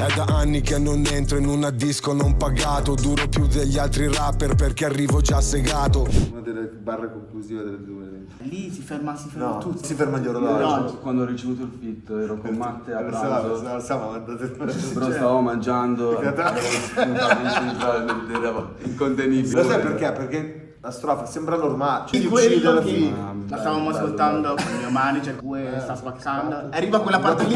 È da anni che non entro in una disco non pagato Duro più degli altri rapper perché arrivo già segato Una delle barre conclusive del 2020. Lì si ferma, si ferma No, tutto. si ferma gli orologi. No, Quando ho ricevuto il fit ero con Matte a eh, pranzo stavamo andando Però stavamo mangiando Era incontenibile Lo sai perché? Perché la strofa sembra normale. Cioè, quello alla che fine. la stavamo ascoltando con mio manager, cioè, sta spaccando. Eh, Arriva quella parte lì.